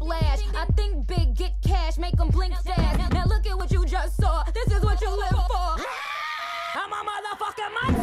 whiplash. I think big, get cash, make them blink fast. Now look at what you just saw. This is what you live for. I'm a motherfucking mother.